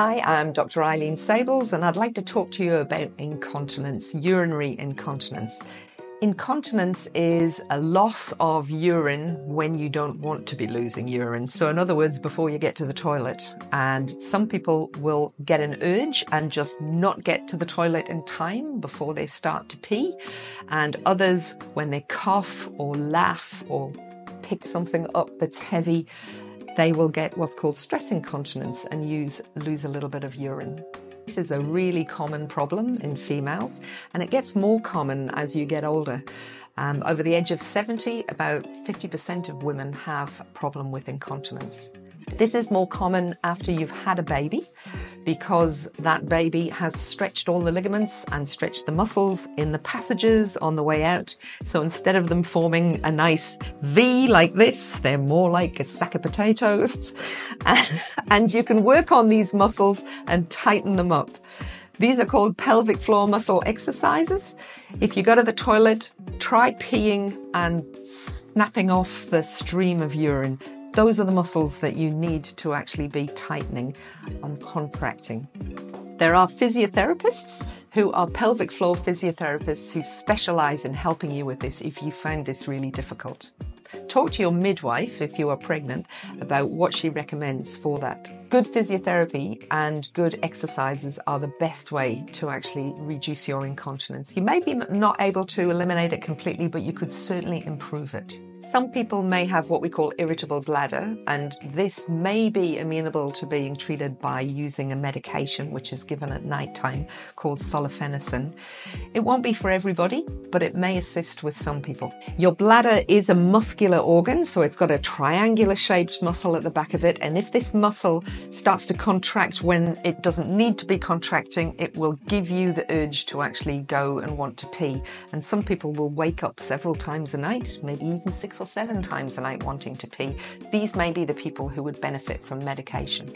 Hi, I'm Dr. Eileen Sables, and I'd like to talk to you about incontinence, urinary incontinence. Incontinence is a loss of urine when you don't want to be losing urine. So, in other words, before you get to the toilet. And some people will get an urge and just not get to the toilet in time before they start to pee. And others, when they cough or laugh or pick something up that's heavy, they will get what's called stress incontinence and use, lose a little bit of urine. This is a really common problem in females, and it gets more common as you get older. Um, over the age of 70, about 50% of women have a problem with incontinence. This is more common after you've had a baby because that baby has stretched all the ligaments and stretched the muscles in the passages on the way out. So instead of them forming a nice V like this, they're more like a sack of potatoes. and you can work on these muscles and tighten them up. These are called pelvic floor muscle exercises. If you go to the toilet, try peeing and snapping off the stream of urine. Those are the muscles that you need to actually be tightening and contracting. There are physiotherapists who are pelvic floor physiotherapists who specialize in helping you with this if you find this really difficult. Talk to your midwife if you are pregnant about what she recommends for that. Good physiotherapy and good exercises are the best way to actually reduce your incontinence. You may be not able to eliminate it completely, but you could certainly improve it. Some people may have what we call irritable bladder, and this may be amenable to being treated by using a medication which is given at night time called solifenacin. It won't be for everybody, but it may assist with some people. Your bladder is a muscular organ, so it's got a triangular shaped muscle at the back of it, and if this muscle starts to contract when it doesn't need to be contracting, it will give you the urge to actually go and want to pee. And some people will wake up several times a night, maybe even six or seven times a night wanting to pee, these may be the people who would benefit from medication.